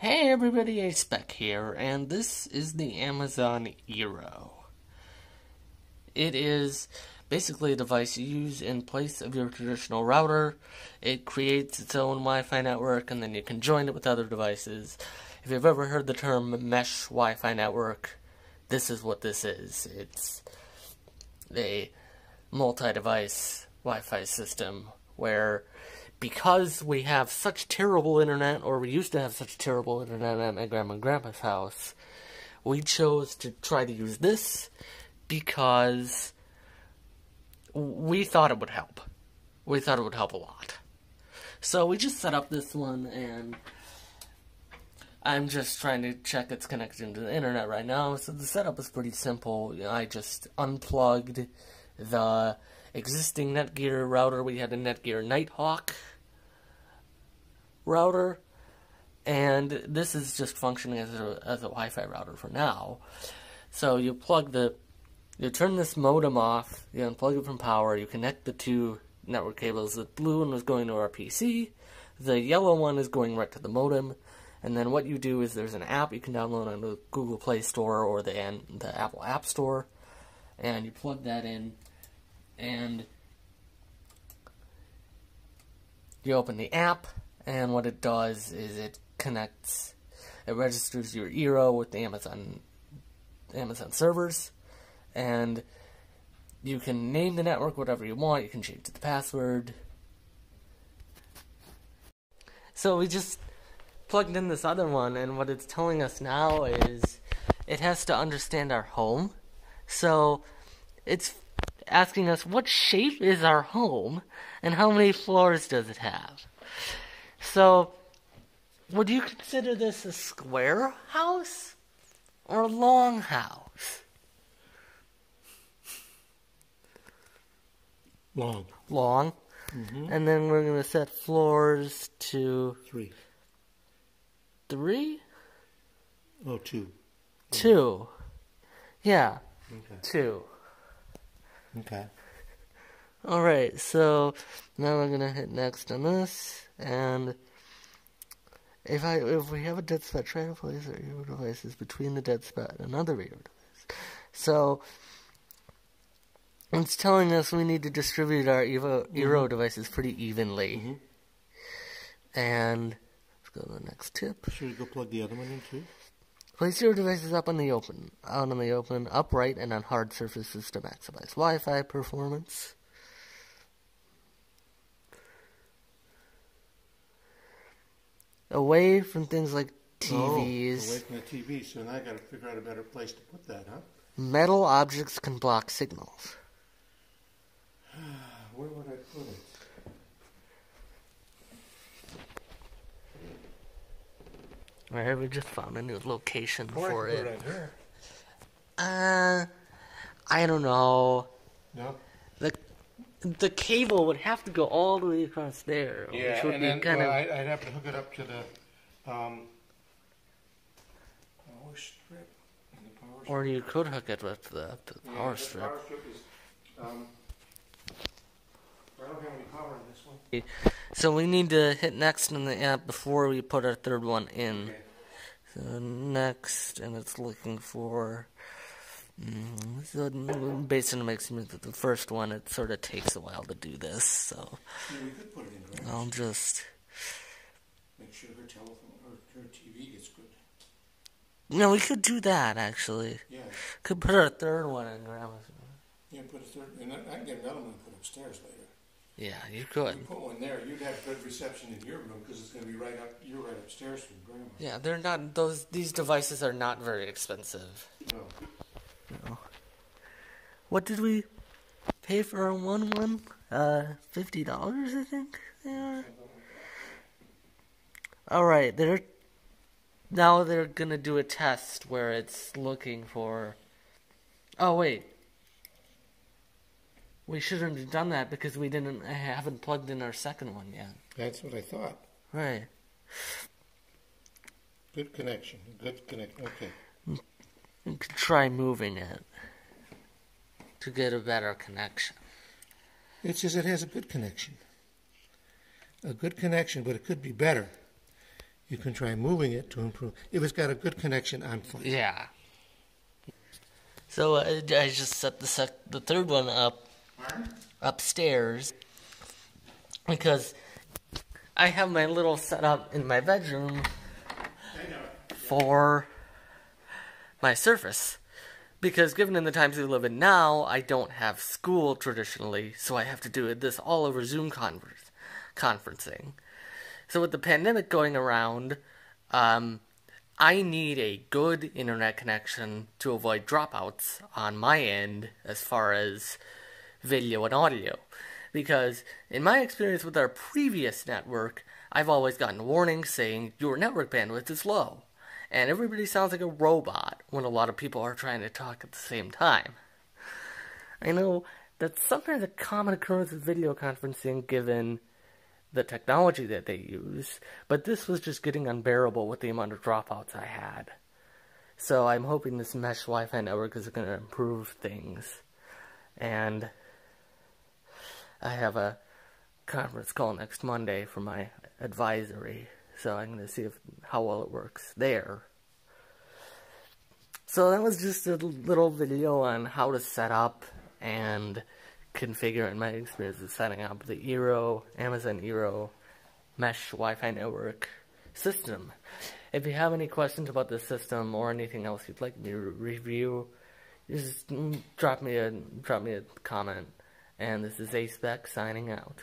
Hey everybody, A-Spec here, and this is the Amazon Eero. It is basically a device you use in place of your traditional router. It creates its own Wi-Fi network, and then you can join it with other devices. If you've ever heard the term mesh Wi-Fi network, this is what this is. It's a multi-device Wi-Fi system where because we have such terrible internet, or we used to have such terrible internet at my grandma and grandpa's house, we chose to try to use this because we thought it would help. We thought it would help a lot. So we just set up this one, and I'm just trying to check its connection to the internet right now. So the setup is pretty simple. I just unplugged the existing Netgear router. We had a Netgear Nighthawk router, and this is just functioning as a, as a Wi-Fi router for now. So you plug the, you turn this modem off, you unplug it from power, you connect the two network cables. The blue one is going to our PC, the yellow one is going right to the modem, and then what you do is there's an app you can download on the Google Play Store or the, the Apple App Store, and you plug that in, and you open the app, and what it does is it connects, it registers your Eero with the Amazon Amazon servers, and you can name the network whatever you want. You can change the password. So we just plugged in this other one, and what it's telling us now is it has to understand our home. So it's asking us what shape is our home and how many floors does it have. So, would you consider this a square house or a long house? Long. Long. Mm-hmm. And then we're going to set floors to Three. three? Oh, two. Two. Yeah, Okay. two. Okay. Alright, so now we're gonna hit next on this, and if I if we have a dead spot, try to place our Eero devices between the dead spot and another Eero device. So it's telling us we need to distribute our Evo, Eero devices pretty evenly. Mhm. And let's go to the next tip. Should we go plug the other one in too? Place your devices up in the open, out in the open, upright, and on hard surfaces to maximize Wi-Fi performance. Away from things like Oh, away TVs, from the TV. So now I got to figure out a better place to put that, huh? metal objects can block signals. Where would I put it? Alright, we just found a new location Or for it. on here. Uh, I don't know. No. The the cable would have to go all the way across there, Yeah, which would and be then kind well, of. I, I'd have to hook it up to the um, power strip. The power Or you could hook it the, to the Yeah, power the strip. Power strip is. Um, I don't have any power in this one. So we need to hit next in the app before we put our third one in. Okay. So next, and it's looking for. Mm, so based on the maximum of the first one, it sort of takes a while to do this. So Yeah, we could put it in right. I'll just. Make sure her telephone or her TV gets good. No, we could do that actually. Yeah. Could put our third one in grandma's. Yeah, put a third, and I I can get another one put upstairs later. Yeah, you could. You could. put one there, you'd have good reception in your room because it's going to be right up. You're right upstairs from grandma. Yeah, they're not those. These devices are not very expensive. No. No. What did we pay for our one one? Uh, fifty dollars, I think they are. All right, they're now they're gonna do a test where it's looking for. Oh wait, we shouldn't have done that because we didn't. I haven't plugged in our second one yet. That's what I thought. Right. Good connection. Good connection. Okay. We could try moving it to get a better connection. It says it has a good connection. A good connection, but it could be better. you can try moving it to improve. If it's got a good connection, I'm fine. Yeah. So uh, I just set the sec- the third one up upstairs because I have my little setup in my bedroom for my Surface. Because given in the times we live in now, I don't have school traditionally, so I have to do this all over Zoom conferencing. So with the pandemic going around, um, I need a good internet connection to avoid dropouts on my end as far as video and audio. Because in my experience with our previous network, I've always gotten warnings saying your network bandwidth is low. And everybody sounds like a robot when a lot of people are trying to talk at the same time. I know that's sometimes a common occurrence with video conferencing given the technology that they use, but this was just getting unbearable with the amount of dropouts I had. So I'm hoping this mesh Wi-Fi network is going to improve things. And I have a conference call next Monday for my advisory, so I'm going to see if how well it works there. So that was just a little video on how to set up and configure in my experience of setting up the Eero, Amazon Eero mesh Wi-Fi network system. If you have any questions about the system or anything else you'd like me to review, just drop me a drop me a comment. And this is A-Spec signing out.